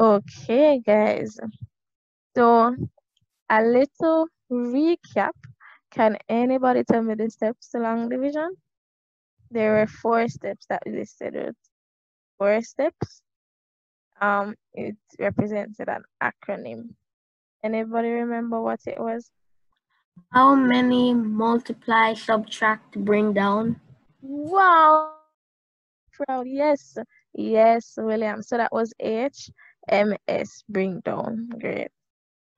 Okay, guys. So a little recap. Can anybody tell me the steps to long division? There were four steps that we listed four steps. Um, it represented an acronym. Anybody remember what it was? How many multiply, subtract, bring down? Wow. Proud. Yes. Yes, William. So that was H M S bring down. Great.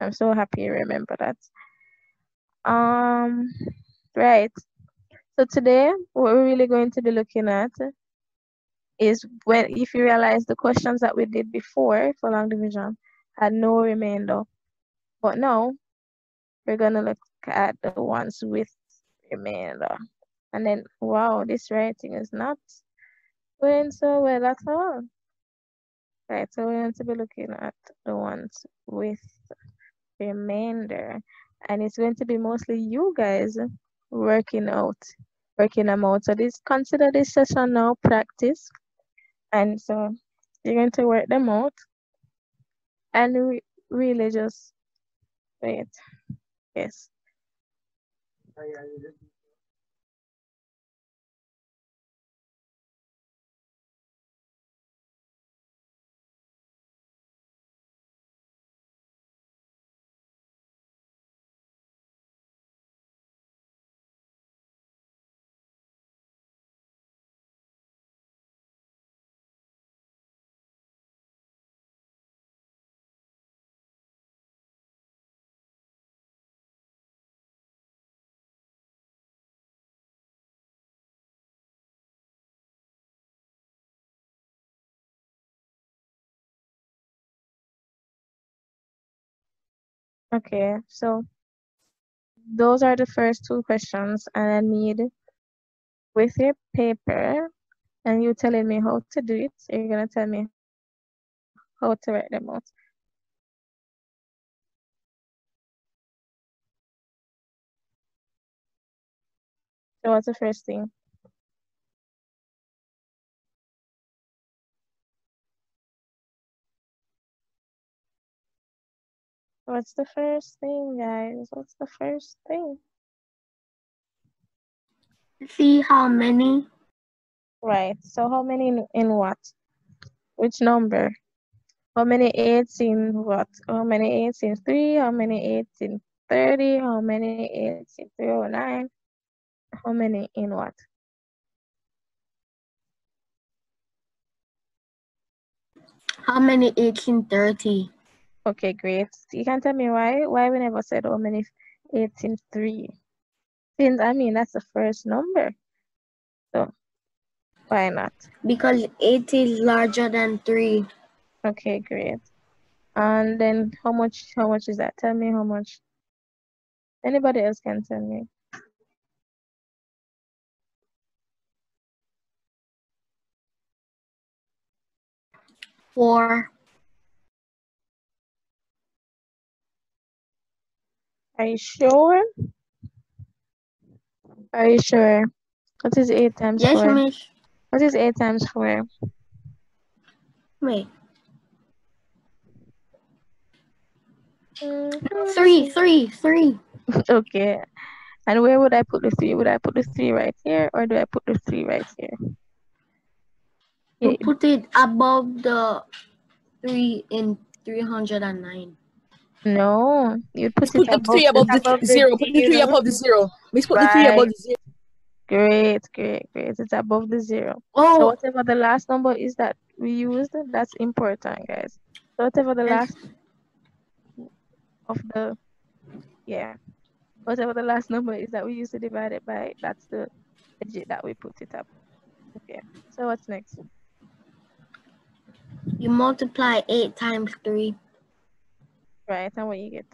I'm so happy you remember that. Um right. So today what we're really going to be looking at is when if you realize the questions that we did before for long division had no remainder. But now we're gonna look at the ones with remainder. And then wow, this writing is not going so well at all. Right, so we're going to be looking at the ones with remainder. And it's going to be mostly you guys working out, working them out. So this consider this session now practice. And so you're going to work them out and re really just wait. Yes. Oh, Okay, so those are the first two questions and I need with your paper and you telling me how to do it. You're gonna tell me how to write them out. So what's the first thing? What's the first thing, guys? What's the first thing? See how many? Right. So how many in, in what? Which number? How many eights in what? How many eights in three? How many eights in 30? How many eights in 309? How many in what? How many 1830? Okay, great. You can tell me why why we never said how many eights in three. Since I mean that's the first number. So why not? Because 8 is larger than 3. Okay, great. And then how much how much is that? Tell me how much. Anybody else can tell me. Four. Are you sure? Are you sure? What is eight times Yes, four? miss. What is eight times four? Wait. Mhm. Three, three, three. Okay. And where would I put the three? Would I put the three right here or do I put the three right here? You put it above the 3 in 309. No, you put Put the three above the, above zero. Put the three zero. above the zero. Miss put the three above the zero. Great, great, great. It's above the zero. Oh, So whatever the last number is that we used, that's important, guys. So whatever the Yes. last of the, yeah, whatever the last number is that we used to divide it by, that's the digit that we put it up. Okay, so what's next? you multiply 8 times 3. Right, and what you get?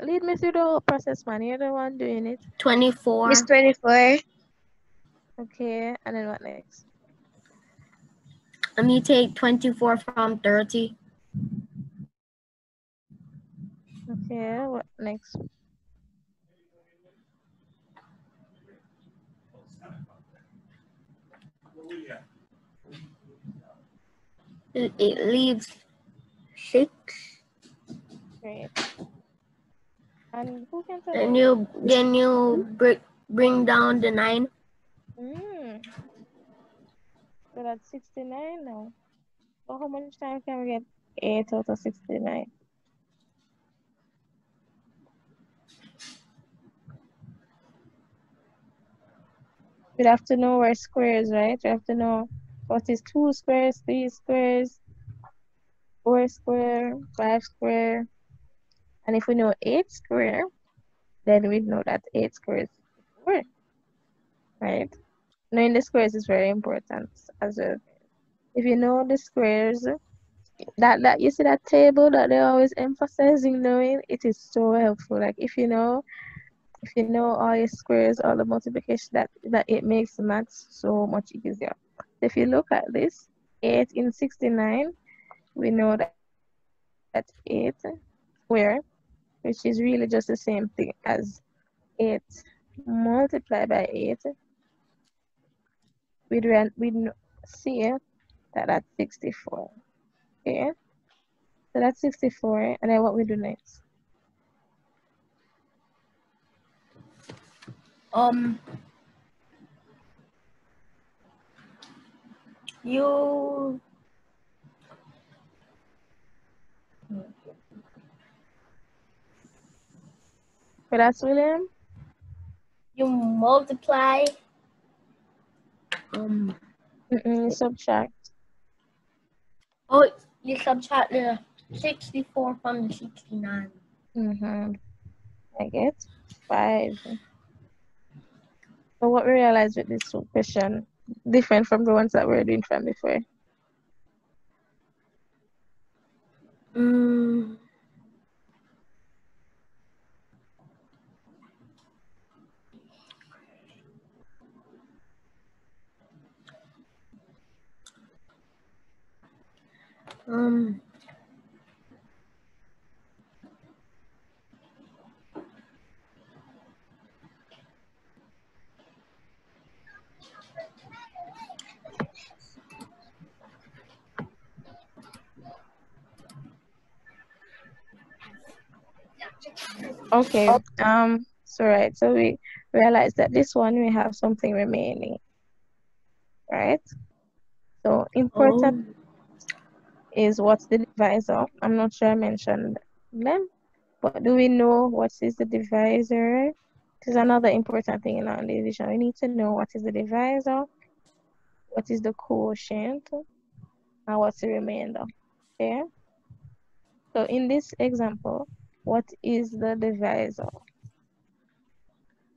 Lead me through the whole process, man. You're the one doing it. 24. Miss 24. Okay, and then what next? Let me take 24 from 30. Okay, what next? It, it leaves six. Great. And who can tell you then you break bring down the nine. Mm. So that's 69 now. So how much time can we get 8 out of 69? We'd have to know our squares, right? We have to know what is 2 squares, 3 squares, 4 square, 5 square. And if we know 8 square, then we know that 8 squares is 4, right? Knowing the squares is very important as well. If you know the squares, that that you see that table that they're always emphasizing knowing, it is so helpful. Like if you know, if you know all your squares, all the multiplication, that that it makes maths so much easier. If you look at this, eight in sixty-nine, we know that that's eight square, which is really just the same thing as eight multiplied by eight we'd, run, we'd see that that's 64. Okay, so that's 64, and then what we do next? Um you So that's William. you multiply um Mm-mm, subtract. oh you subtract the 64 from the 69. Mm-hmm. I get five. So what we realized with this question, different from the ones that we were doing from before. Mm, um Okay. Um. So right. So we realize that this one we have something remaining, right? So important oh, is what's the divisor. I'm not sure I mentioned them, but do we know what is the divisor? This is another important thing in our division. We need to know what is the divisor, what is the quotient, and what's the remainder. Okay. So in this example, what is the divisor?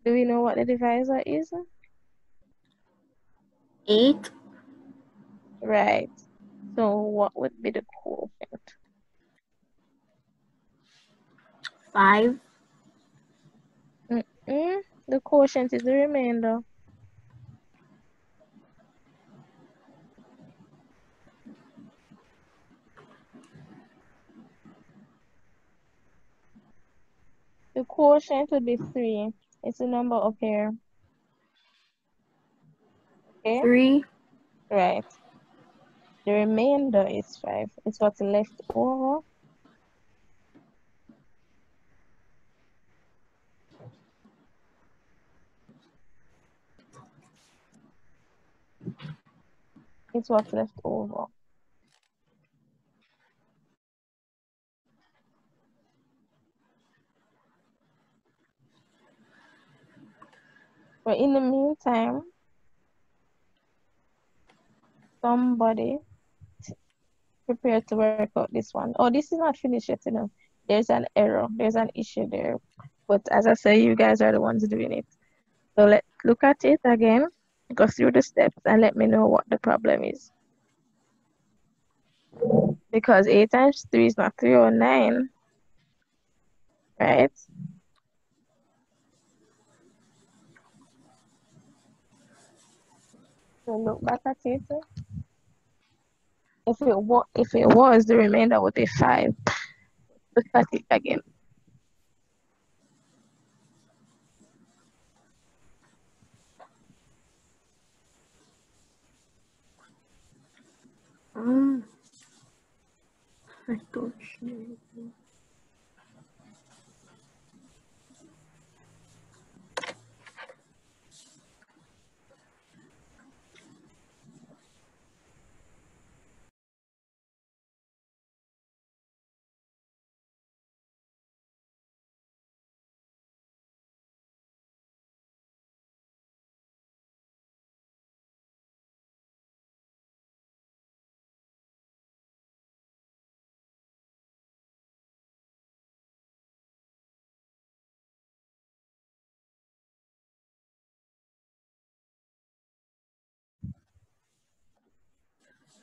Do we know what the divisor is? eight Right. So what would be the quotient? five Mm, the quotient is the remainder. The quotient would be 3. It's the number up here. Okay, three right. The remainder is 5. It's what's left over. It's what's left over. But in the meantime, somebody prepare to work out this one. Oh, this is not finished yet, you know. There's an error. There's an issue there. But as I say, you guys are the ones doing it. So let's look at it again. Go through the steps and let me know what the problem is. Because 8 times 3 is not 309. Right? So look back at it. If it was, if it was, the remainder would be 5. Look at it again. um I don't know.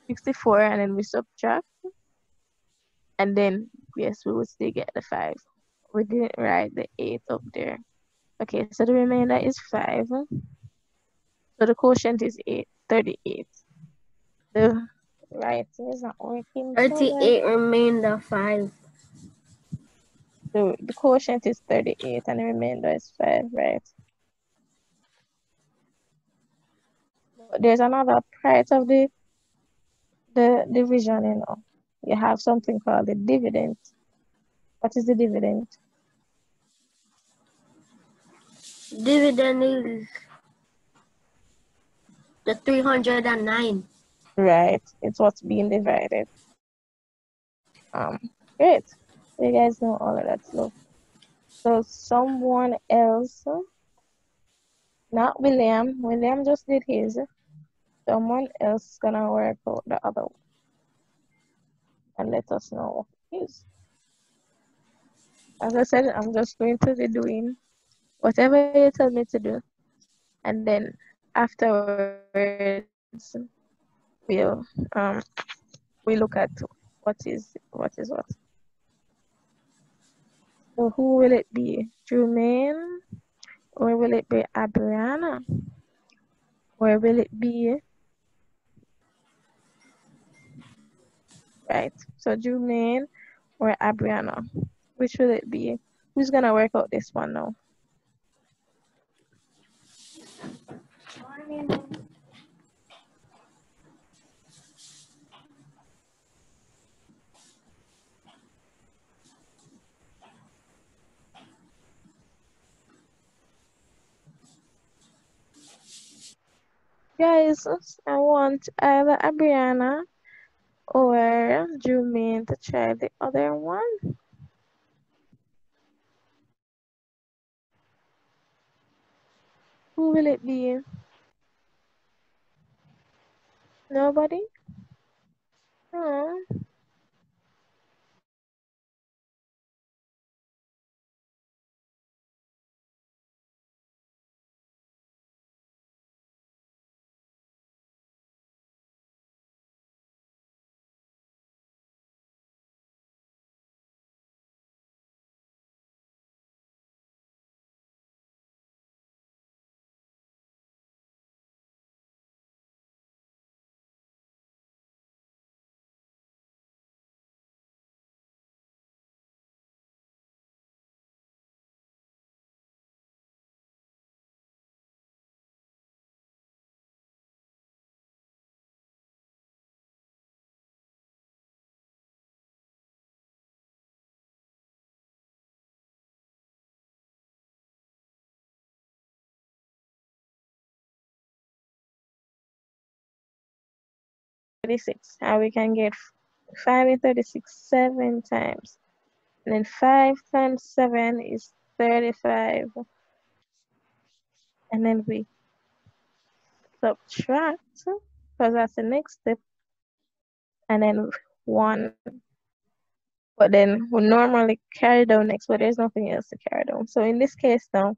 Sixty-four, and then we subtract, and then yes, we would still get the five. We didn't write the eight up there. Okay, so the remainder is five. So the quotient is eight, 38. The writing is not working. so 38 remainder 5. So the quotient is 38 and the remainder is 5, right? There's another part of the the division, you know. You have something called the dividend. What is the dividend? Dividend is the 309. Right. It's what's being divided. Um, great. You guys know all of that stuff. So someone else, not William. William just did his. Someone else is gonna work out the other one. And let us know what it is. As I said, I'm just going to be doing whatever you tell me to do. And then afterwards we'll um we look at what is what is what. So who will it be? Jermaine? Or will it be Abriana? Or will it be right? So Jermaine or Abriana? Which will it be? Who's gonna work out this one now? Guys, I want either Abriana or do you mean to check the other one? Who will it be? Nobody? Hmm. 36 and we can get 5 in 36 seven times. And then 5 times 7 is 35 and then we subtract because that's the next step. And then 1 but then we normally carry down next but there's nothing else to carry down. So in this case now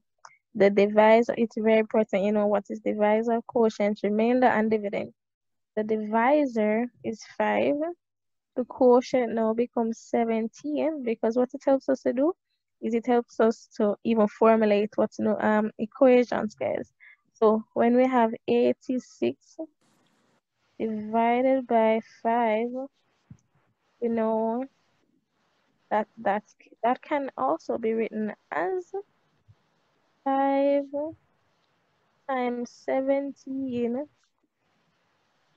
the divisor it's very important you know what is divisor quotient remainder and dividend. The divisor is five. The quotient now becomes 17 because what it helps us to do is it helps us to even formulate what's no um equations, guys. So when we have 86 divided by 5, we know that that's, that can also be written as 5 times 17,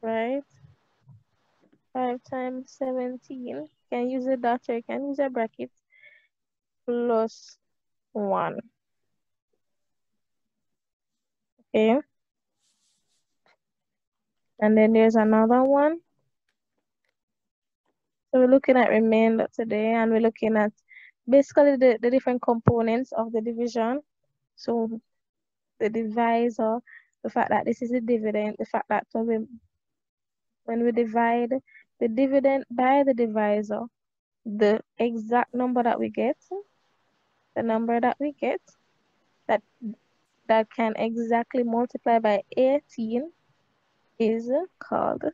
right? 5 times 17 can use a dot or you can use a bracket plus 1. Okay. And then there's another one. So we're looking at remainder today and we're looking at basically the, the different components of the division. So the divisor, the fact that this is a dividend, the fact that when we, divide the dividend by the divisor, the exact number that we get, the number that we get, that that can exactly multiply by 18 is called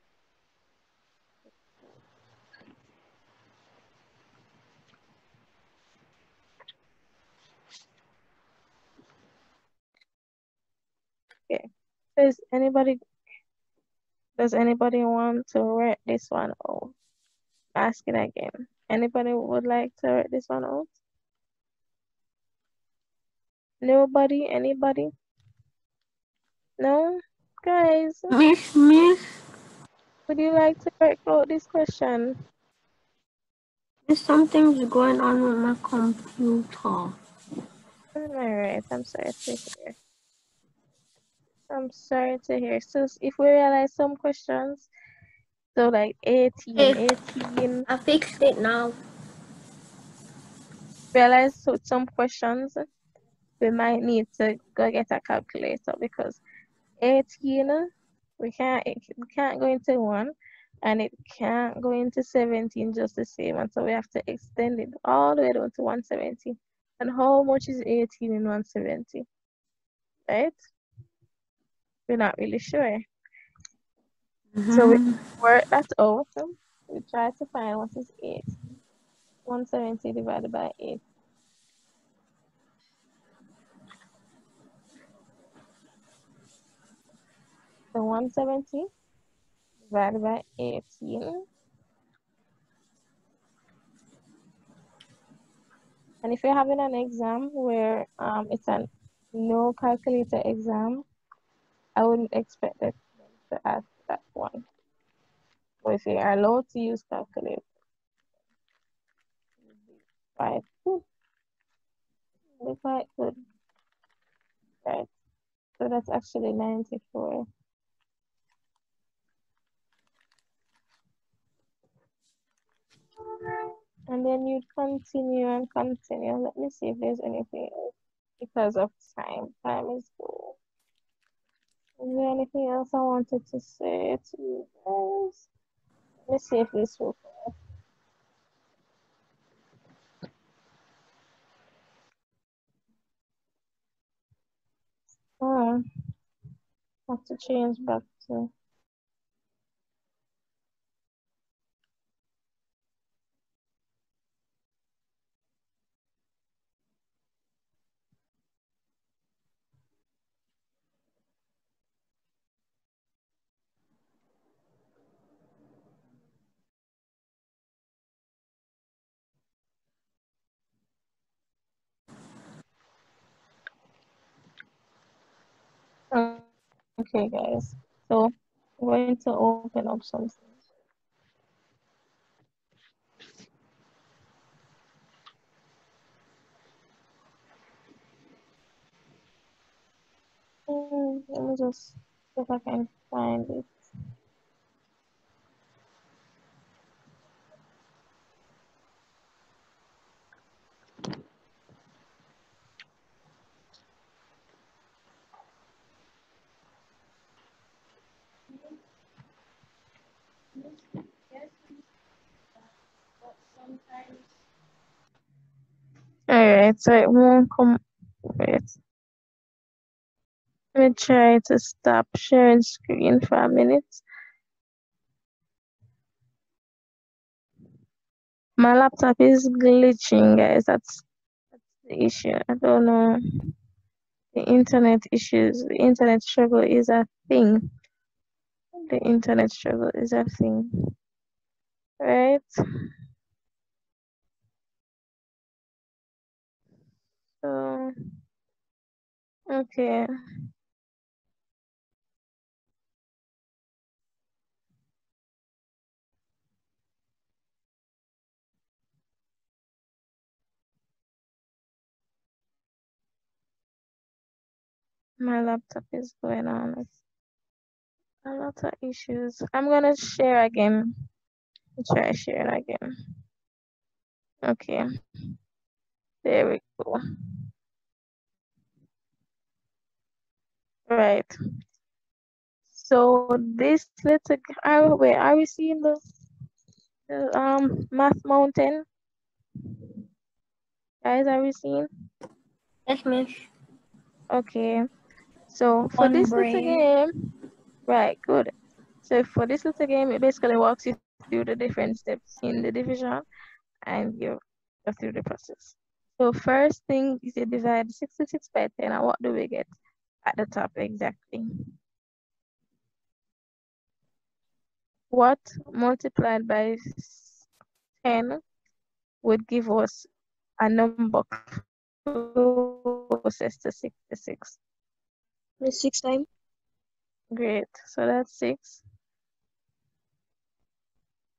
Okay. Does anybody does anybody want to write this one out? Ask it again. Anybody would like to write this one out? Nobody? Anybody? No? Guys, Miss, miss, would you like to write out this question? there's something's going on with my computer. Alright, I'm sorry to hear. I'm sorry to hear. So if we realize some questions, so like 18, Hey. 18, I fixed it now. realize so some questions we might need to go get a calculator because 18 we can't it can't go into one and it can't go into 17 just the same and so we have to extend it all the way down to 170 and how much is 18 in 170 right we're not really sure So we- Mhm. work that out we try to find what is 8 170 divided by 8 So 170 divided by 18. And if you're having an exam where um, it's a no calculator exam, I wouldn't expect them to ask that one. But if you are allowed to use calculator, right? Quite good. Hmm. Right. So that's actually 94. And then you continue and continue. Let me see if there's anything else because of time. Time is cool. Is there anything else I wanted to say to you guys? Let me see if this will work. Oh, have to change back to. Okay, guys. So I'm going to open up something. Hmm, Let me just see if I can find it. Alright, so it won't come. Wait. Let me try to stop sharing screen for a minute. My laptop is glitching, guys. That's, that's the issue. I don't know. The internet issues, the internet struggle is a thing. The internet struggle is a thing. Right? Okay. My laptop is going on. It's a lot of issues. I'm gonna share again. Try share again. Okay. There we go. Right. So this little are where are we seeing the, the um math mountain? Guys, are we seeing? Yes, miss. Okay. So for this little game, right, good. So for this little game, it basically walks you through the different steps in the division and you go through the process. So first thing is you divide 66 by 10 and what do we get at the top exactly? What multiplied by 10 would give us a number closest to 66? Miss six times. Great. So that's 6.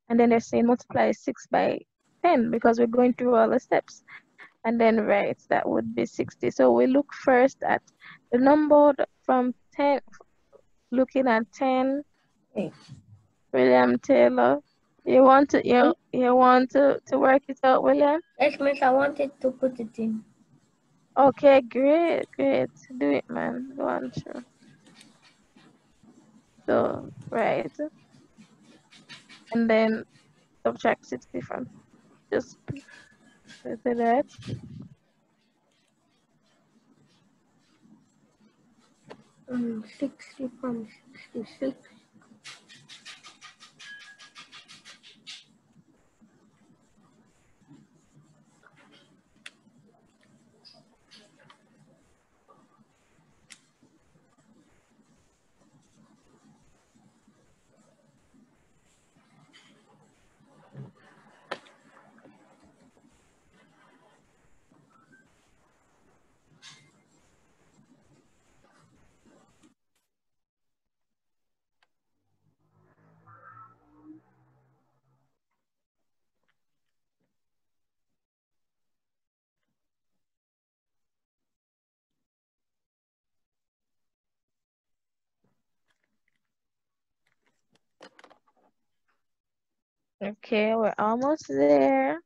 And then they're saying multiply 6 by 10 because we're going through all the steps. And then right, that would be 60. So we look first at the number from 10, looking at 10. Okay. William Taylor. You want to you, you want to, to work it out, William? Yes, miss. I wanted to put it in. Okay, great, great. Do it, man. Go on, sure. So, right. And then subtract 60 from just put it. Um, 60 from 66. Okay, we're almost there.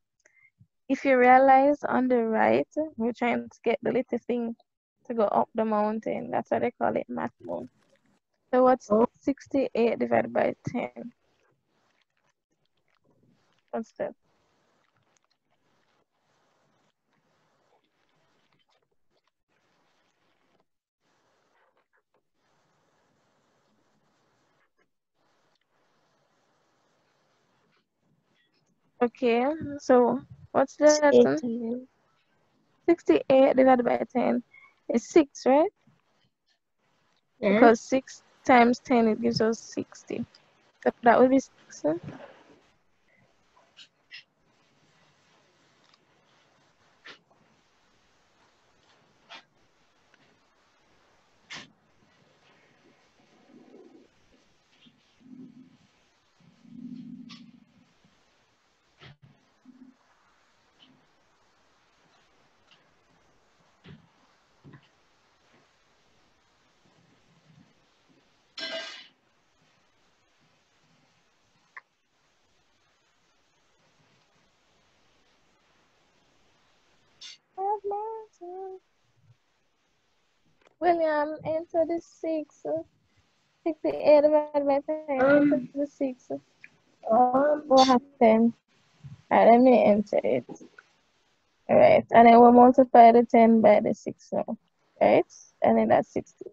If you realize on the right, we're trying to get the little thing to go up the mountain. That's why they call it math moon. So what's Oh. 68 divided by 10? What's that? Okay, so what's the lesson? 68 divided by 10 is 6, right? Yes. Because 6 times 10, it gives us 60. So that would be 6. huh? William, enter the 6. uh, 68 divided by 10, enter Um. the 6. Um, What happened? Alright, let me enter it. Alright, and then we'll multiply the 10 by the 6 now. Right? And then that's 60.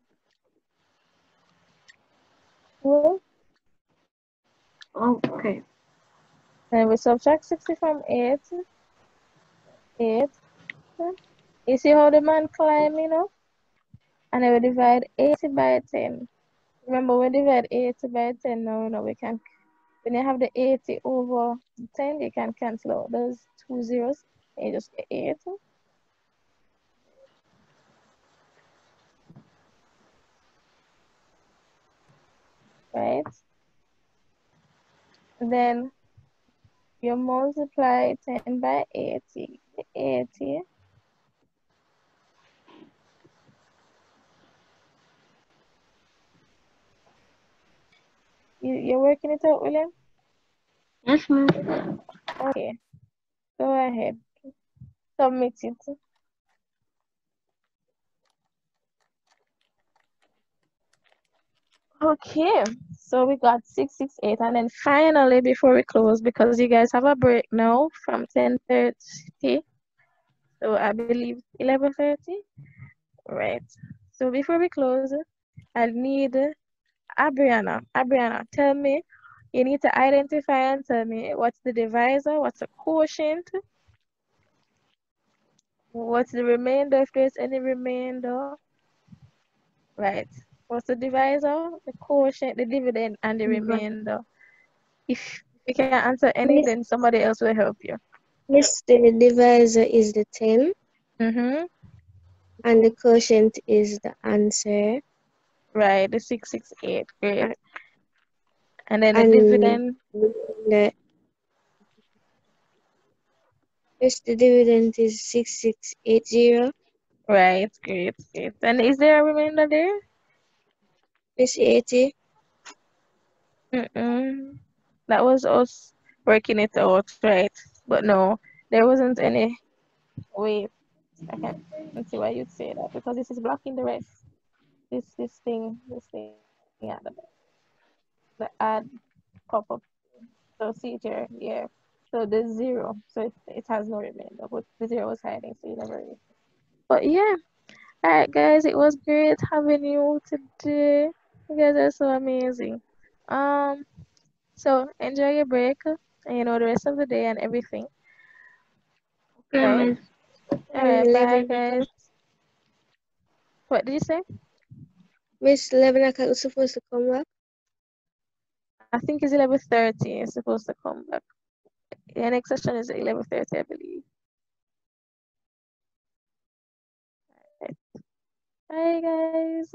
Well, oh, okay. And we subtract 60 from 8. 8. You see how the man climb, you know? And I will divide 80 by 10. Remember, we divide 80 by 10 now, you know, we can, when you have the 80 over 10, you can cancel out those two zeros. And you just get 8. Right? Then you multiply 10 by 80. 80. You, you're working it out, William? Yes, ma'am. Okay. Go ahead. Submit it. Okay, so we got 668 and then finally before we close because you guys have a break now from 10:30 so I believe 11:30 right so before we close I need Abriana Abriana tell me you need to identify and tell me what's the divisor what's the quotient what's the remainder if there's any remainder right What's the divisor, the quotient, the dividend, and the Mhm. remainder? If you can answer any, Miss- then somebody else will help you. Miss, the divisor is the 10 Mm-hmm. and the quotient is the answer. Right, the 668. Great. And then the And- dividend, The Yes, the dividend is 6680. right, great, great. And is there a remainder there? Miss 80. Mm-mm. That was us working it out, right? But no, there wasn't any. Wait, I can't see why you'd say that because this is blocking the rest. This this thing, this thing, yeah, the, the add pop-up. So see here, yeah. So there's zero, so it, it has no remainder, but the zero was hiding, so you never. Really. But yeah, all right, guys, it was great having you today. You guys are so amazing. Um, so enjoy your break, and you know the rest of the day and everything. Okay, miss. All right, bye, guys. What did you say? Miss 11 o'clock was supposed to come back. I think it's eleven thirty. It's supposed to come back. The next session is eleven thirty, I believe. Bye, guys.